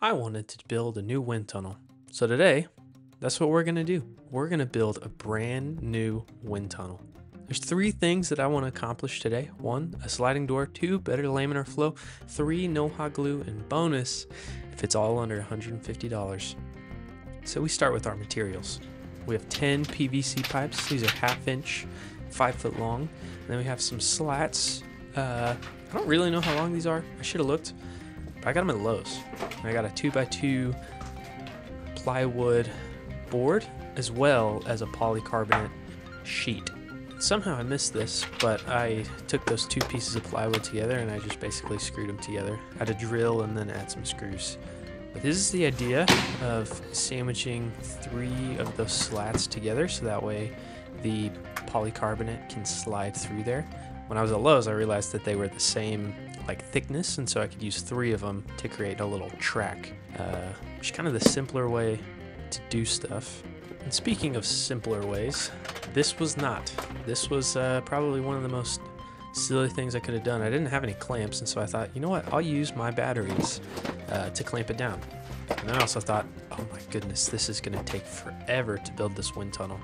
I wanted to build a new wind tunnel. So today, that's what we're gonna do. We're gonna build a brand new wind tunnel. There's three things that I want to accomplish today. One, a sliding door. Two, better laminar flow. Three, no hot glue. And bonus, if it's all under $150. So we start with our materials. We have 10 PVC pipes. These are half inch, five foot long. And then we have some slats. Uh, I don't really know how long these are. I should have looked. But I got them at Lowe's. I got a two by two plywood board as well as a polycarbonate sheet. Somehow I missed this, but I took those two pieces of plywood together and I just basically screwed them together. Had a drill and then add some screws. But this is the idea of sandwiching three of those slats together so that way the polycarbonate can slide through there. When I was at Lowe's, I realized that they were the same like thickness, and so I could use three of them to create a little track. Uh, which is kind of the simpler way to do stuff. And speaking of simpler ways, this was not. This was uh, probably one of the most silly things I could have done. I didn't have any clamps, and so I thought, you know what? I'll use my batteries uh, to clamp it down. And I also thought, oh my goodness, this is going to take forever to build this wind tunnel.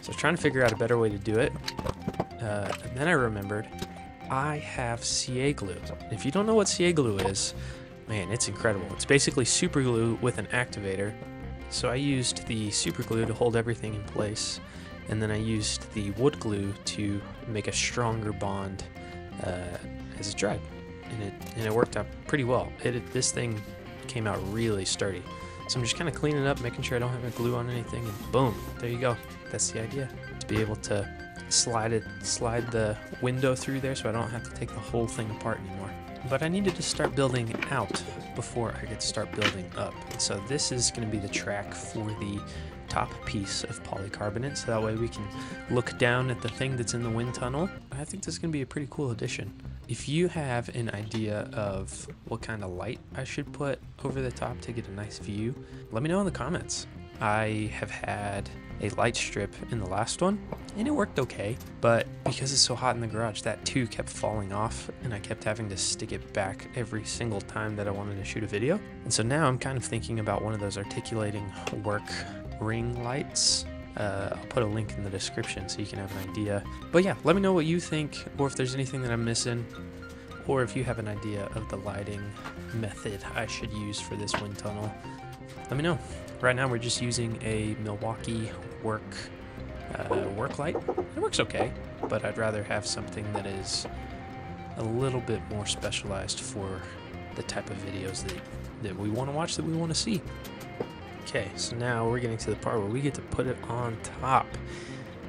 So I was trying to figure out a better way to do it. Uh, and then I remembered I have CA glue. If you don't know what CA glue is, man, it's incredible. It's basically super glue with an activator. So I used the super glue to hold everything in place, and then I used the wood glue to make a stronger bond uh, as it dried, and it and it worked out pretty well. It, it this thing came out really sturdy. So I'm just kind of cleaning up, making sure I don't have any glue on anything, and boom, there you go. That's the idea to be able to slide it, slide the window through there, so I don't have to take the whole thing apart anymore. But I needed to start building out before I could start building up. So this is going to be the track for the top piece of polycarbonate, so that way we can look down at the thing that's in the wind tunnel. I think this is going to be a pretty cool addition. If you have an idea of what kind of light I should put over the top to get a nice view, let me know in the comments. I have had a light strip in the last one and it worked okay. But because it's so hot in the garage that too kept falling off and I kept having to stick it back every single time that I wanted to shoot a video. And so now I'm kind of thinking about one of those articulating work ring lights. Uh, I'll put a link in the description so you can have an idea. But yeah let me know what you think or if there's anything that I'm missing or if you have an idea of the lighting method I should use for this wind tunnel let me know Right now we're just using a Milwaukee work uh, work light. It works okay, but I'd rather have something that is a little bit more specialized for the type of videos that, that we want to watch, that we want to see. Okay, so now we're getting to the part where we get to put it on top.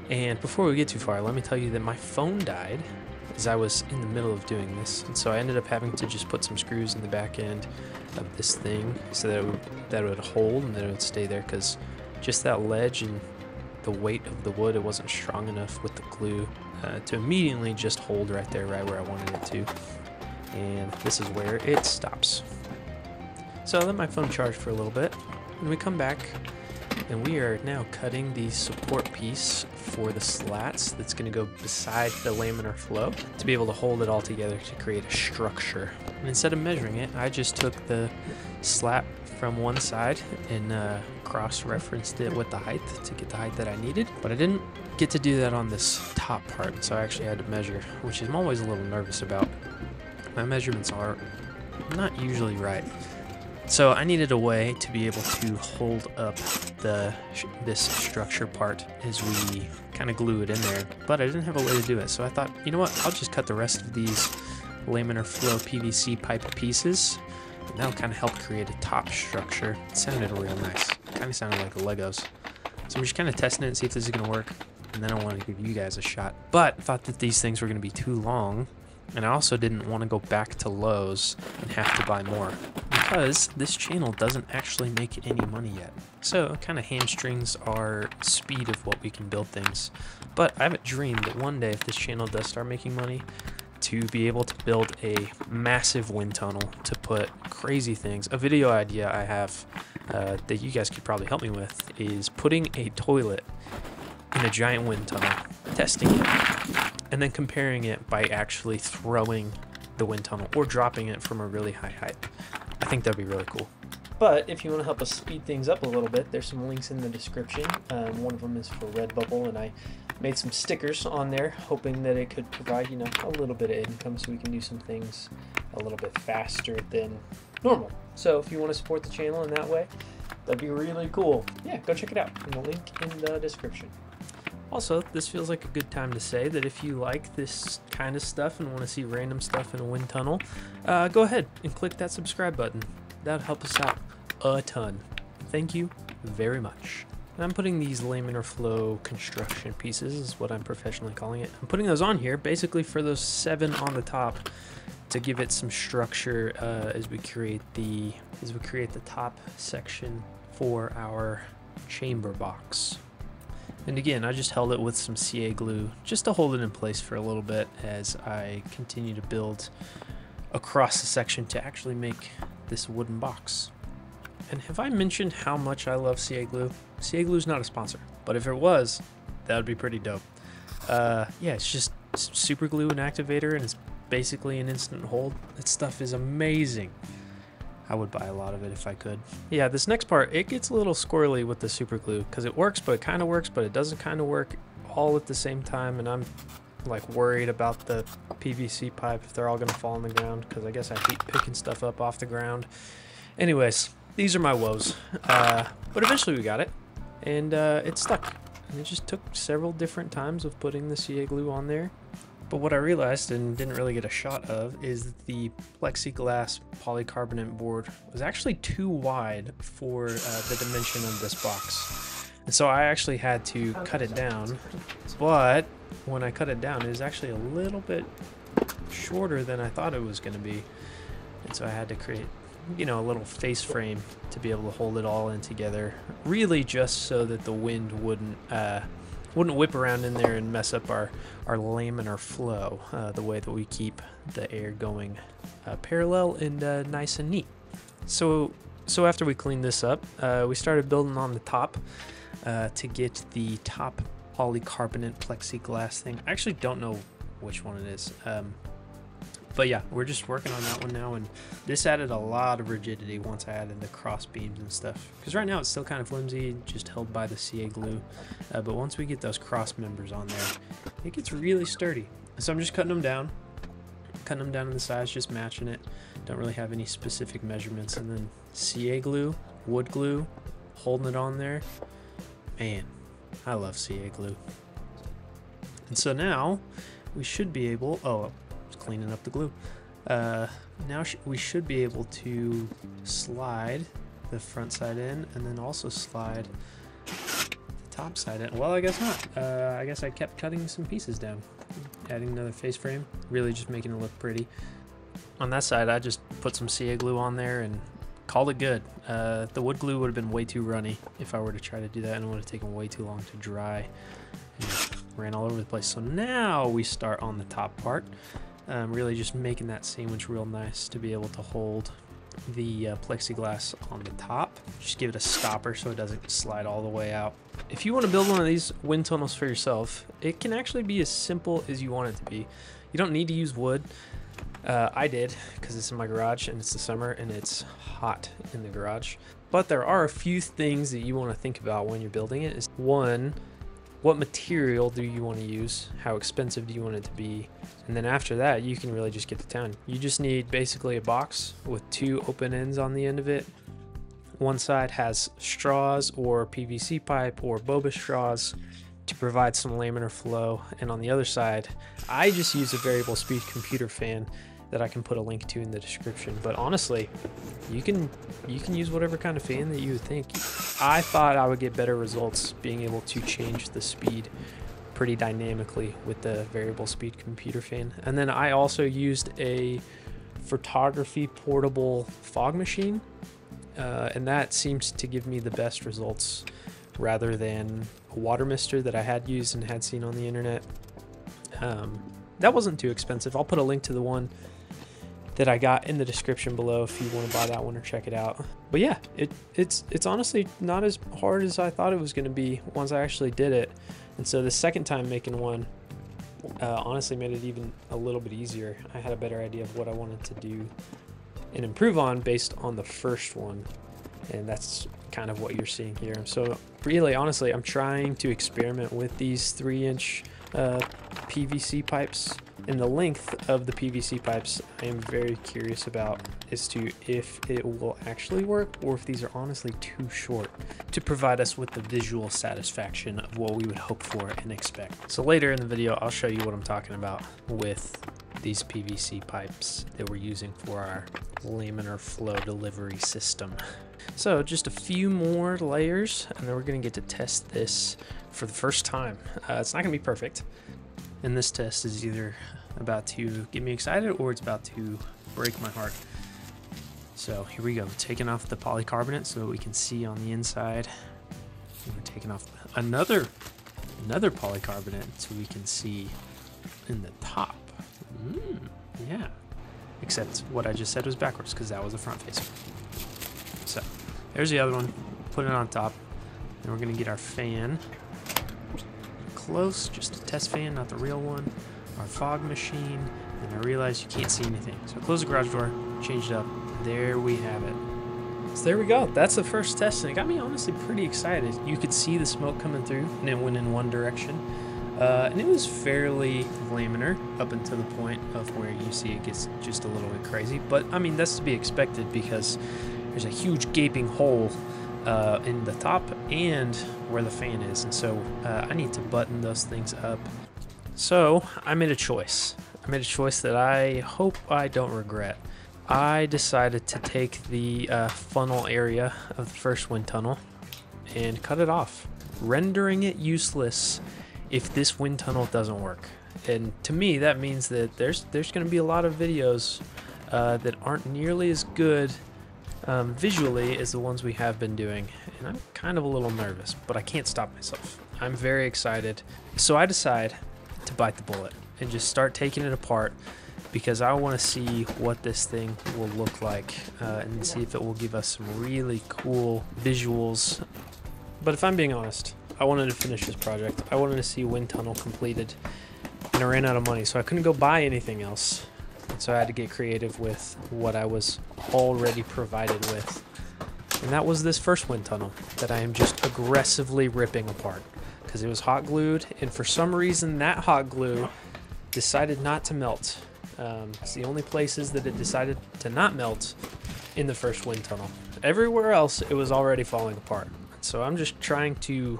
And before we get too far, let me tell you that my phone died as I was in the middle of doing this. And so I ended up having to just put some screws in the back end of this thing so that it would, that it would hold and that it would stay there because just that ledge and the weight of the wood, it wasn't strong enough with the glue uh, to immediately just hold right there, right where I wanted it to. And this is where it stops. So I let my phone charge for a little bit. When we come back, and we are now cutting the support piece for the slats that's going to go beside the laminar flow to be able to hold it all together to create a structure. And instead of measuring it, I just took the slat from one side and uh, cross-referenced it with the height to get the height that I needed. But I didn't get to do that on this top part, so I actually had to measure, which I'm always a little nervous about. My measurements are not usually right. So I needed a way to be able to hold up the this structure part as we kind of glue it in there, but I didn't have a way to do it. So I thought, you know what, I'll just cut the rest of these laminar flow PVC pipe pieces, and that'll kind of help create a top structure. It sounded real nice. Kind of sounded like Legos. So I'm just kind of testing it and see if this is going to work, and then I want to give you guys a shot. But I thought that these things were going to be too long, and I also didn't want to go back to Lowe's and have to buy more because this channel doesn't actually make any money yet. So it kind of hamstrings our speed of what we can build things. But I have a dream that one day if this channel does start making money, to be able to build a massive wind tunnel to put crazy things. A video idea I have uh, that you guys could probably help me with is putting a toilet in a giant wind tunnel, testing it, and then comparing it by actually throwing the wind tunnel or dropping it from a really high height. I think that'd be really cool. But if you want to help us speed things up a little bit, there's some links in the description. Um, one of them is for Redbubble, and I made some stickers on there, hoping that it could provide, you know, a little bit of income so we can do some things a little bit faster than normal. So if you want to support the channel in that way, that'd be really cool. Yeah, go check it out in the link in the description. Also, this feels like a good time to say that if you like this kind of stuff and want to see random stuff in a wind tunnel, uh, go ahead and click that subscribe button. That'll help us out a ton. Thank you very much. I'm putting these laminar flow construction pieces, is what I'm professionally calling it. I'm putting those on here basically for those seven on the top to give it some structure uh, as we create the as we create the top section for our chamber box. And again, I just held it with some CA glue just to hold it in place for a little bit as I continue to build across the section to actually make this wooden box. And have I mentioned how much I love CA glue? CA glue is not a sponsor, but if it was, that would be pretty dope. Uh, yeah, it's just super glue and activator, and it's basically an instant hold. That stuff is amazing. I would buy a lot of it if I could. Yeah, this next part, it gets a little squirrely with the super glue because it works, but it kind of works, but it doesn't kind of work all at the same time. And I'm like worried about the PVC pipe if they're all going to fall on the ground because I guess I hate picking stuff up off the ground. Anyways, these are my woes. Uh, but eventually we got it and uh, it stuck. And it just took several different times of putting the CA glue on there but what I realized and didn't really get a shot of is that the plexiglass polycarbonate board was actually too wide for uh, the dimension of this box. And so I actually had to cut it down, but when I cut it down, it was actually a little bit shorter than I thought it was going to be. And so I had to create, you know, a little face frame to be able to hold it all in together, really just so that the wind wouldn't uh, wouldn't whip around in there and mess up our, our laminar flow, uh, the way that we keep the air going uh, parallel and uh, nice and neat. So, so after we cleaned this up, uh, we started building on the top uh, to get the top polycarbonate plexiglass thing. I actually don't know which one it is. Um, but yeah, we're just working on that one now, and this added a lot of rigidity once I added the cross beams and stuff. Because right now it's still kind of flimsy, just held by the CA glue. Uh, but once we get those cross members on there, it gets really sturdy. So I'm just cutting them down, cutting them down in the size, just matching it. Don't really have any specific measurements. And then CA glue, wood glue, holding it on there. Man, I love CA glue. And so now we should be able, oh, cleaning up the glue. Uh, now sh we should be able to slide the front side in and then also slide the top side in. Well, I guess not. Uh, I guess I kept cutting some pieces down. Adding another face frame, really just making it look pretty. On that side, I just put some CA glue on there and called it good. Uh, the wood glue would have been way too runny if I were to try to do that and it would have taken way too long to dry. Ran all over the place. So now we start on the top part. Um, really just making that sandwich real nice to be able to hold the uh, plexiglass on the top. Just give it a stopper so it doesn't slide all the way out. If you want to build one of these wind tunnels for yourself, it can actually be as simple as you want it to be. You don't need to use wood. Uh, I did because it's in my garage and it's the summer and it's hot in the garage. But there are a few things that you want to think about when you're building it. Is one, what material do you want to use? How expensive do you want it to be? And then after that, you can really just get to town. You just need basically a box with two open ends on the end of it. One side has straws or PVC pipe or boba straws to provide some laminar flow. And on the other side, I just use a variable speed computer fan that I can put a link to in the description. But honestly, you can you can use whatever kind of fan that you think. I thought I would get better results being able to change the speed pretty dynamically with the variable speed computer fan. And then I also used a photography portable fog machine, uh, and that seems to give me the best results rather than a water mister that I had used and had seen on the internet. Um, that wasn't too expensive. I'll put a link to the one that I got in the description below if you want to buy that one or check it out. But yeah, it, it's it's honestly not as hard as I thought it was going to be once I actually did it. And so the second time making one uh, honestly made it even a little bit easier. I had a better idea of what I wanted to do and improve on based on the first one. And that's kind of what you're seeing here. So really, honestly, I'm trying to experiment with these three inch uh, PVC pipes and the length of the PVC pipes I am very curious about as to if it will actually work or if these are honestly too short to provide us with the visual satisfaction of what we would hope for and expect. So later in the video I'll show you what I'm talking about with these PVC pipes that we're using for our laminar flow delivery system. So just a few more layers and then we're gonna get to test this for the first time. Uh, it's not gonna be perfect, and this test is either about to get me excited or it's about to break my heart. So here we go, taking off the polycarbonate so we can see on the inside. We're taking off another another polycarbonate so we can see in the top. Mm, yeah. Except what I just said was backwards because that was the front face. So there's the other one. Put it on top. Then we're gonna get our fan close, just a test fan, not the real one. Our fog machine, and I realized you can't see anything. So close the garage door, change it up. There we have it. So there we go. That's the first test, and it got me honestly pretty excited. You could see the smoke coming through, and it went in one direction. Uh, and it was fairly laminar up until the point of where you see it gets just a little bit crazy. But I mean, that's to be expected because there's a huge gaping hole uh, in the top and where the fan is. And so uh, I need to button those things up. So I made a choice. I made a choice that I hope I don't regret. I decided to take the uh, funnel area of the first wind tunnel and cut it off, rendering it useless if this wind tunnel doesn't work. And to me, that means that there's there's going to be a lot of videos uh, that aren't nearly as good um, visually as the ones we have been doing. And I'm kind of a little nervous, but I can't stop myself. I'm very excited. So I decide to bite the bullet and just start taking it apart because I want to see what this thing will look like uh, and see if it will give us some really cool visuals. But if I'm being honest, I wanted to finish this project. I wanted to see Wind Tunnel completed and I ran out of money, so I couldn't go buy anything else. So I had to get creative with what I was already provided with. And that was this first wind tunnel that I am just aggressively ripping apart because it was hot glued. And for some reason, that hot glue decided not to melt. Um, it's the only places that it decided to not melt in the first wind tunnel. Everywhere else, it was already falling apart. So I'm just trying to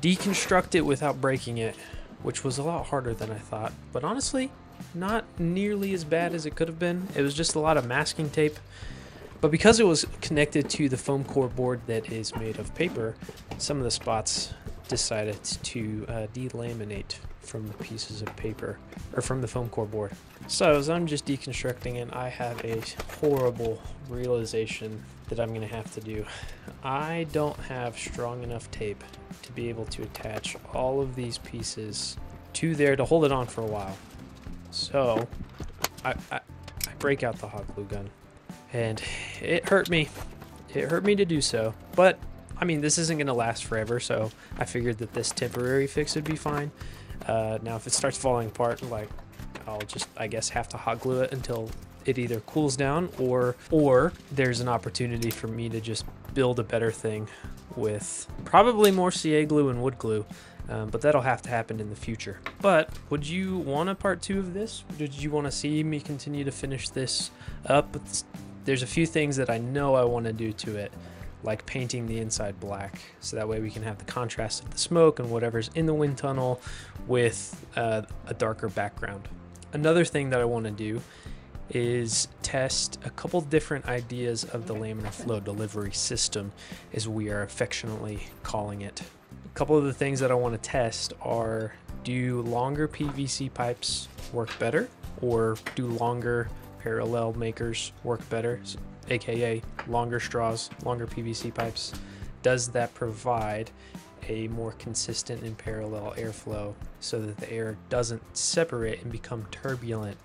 deconstruct it without breaking it, which was a lot harder than I thought. But honestly, not nearly as bad as it could have been. It was just a lot of masking tape. But because it was connected to the foam core board that is made of paper, some of the spots decided to uh, delaminate from the pieces of paper or from the foam core board. So as I'm just deconstructing it, I have a horrible realization that I'm going to have to do. I don't have strong enough tape to be able to attach all of these pieces to there to hold it on for a while. So, I, I, I break out the hot glue gun. And it hurt me. It hurt me to do so. But, I mean, this isn't going to last forever, so I figured that this temporary fix would be fine. Uh, now, if it starts falling apart, like, I'll just, I guess, have to hot glue it until it either cools down or or there's an opportunity for me to just build a better thing with probably more CA glue and wood glue um, but that'll have to happen in the future. But would you want a part two of this? Did you want to see me continue to finish this up? There's a few things that I know I want to do to it, like painting the inside black, so that way we can have the contrast of the smoke and whatever's in the wind tunnel with uh, a darker background. Another thing that I want to do is test a couple different ideas of the laminar flow delivery system, as we are affectionately calling it couple of the things that I want to test are do longer PVC pipes work better or do longer parallel makers work better, aka longer straws, longer PVC pipes? Does that provide a more consistent and parallel airflow so that the air doesn't separate and become turbulent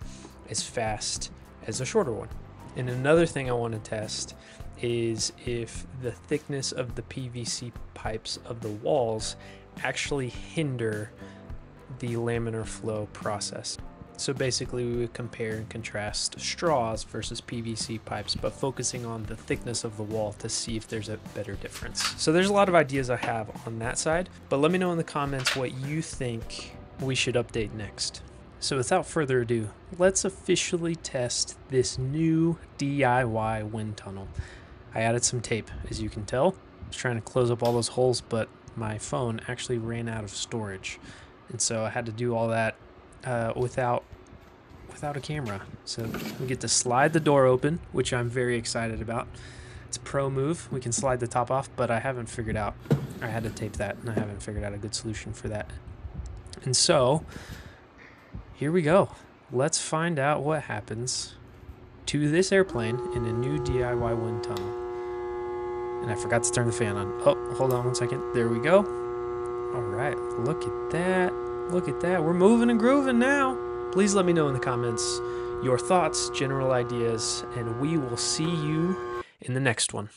as fast as a shorter one? And another thing I want to test is if the thickness of the PVC pipes of the walls actually hinder the laminar flow process. So basically, we would compare and contrast straws versus PVC pipes, but focusing on the thickness of the wall to see if there's a better difference. So there's a lot of ideas I have on that side, but let me know in the comments what you think we should update next. So without further ado, let's officially test this new DIY wind tunnel. I added some tape, as you can tell. I was trying to close up all those holes, but my phone actually ran out of storage. And so I had to do all that uh, without without a camera. So we get to slide the door open, which I'm very excited about. It's pro move. We can slide the top off, but I haven't figured out. I had to tape that, and I haven't figured out a good solution for that. And so here we go. Let's find out what happens to this airplane in a new DIY wind tunnel. And I forgot to turn the fan on. Oh, hold on one second. There we go. All right, look at that. Look at that. We're moving and grooving now. Please let me know in the comments your thoughts, general ideas, and we will see you in the next one.